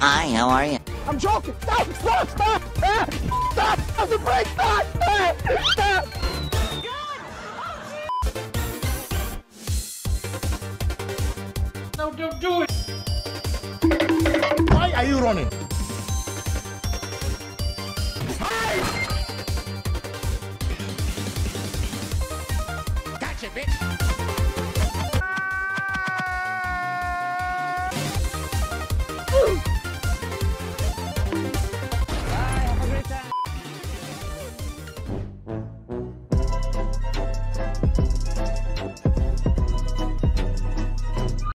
Hi, how are you? I'm joking. Stop! Stop! Stop! Ah, Stop! Stop the brake! Stop! Ah, Stop! No, don't do it. Why are you running? Hi! Gotcha, bitch. Mm-hmm.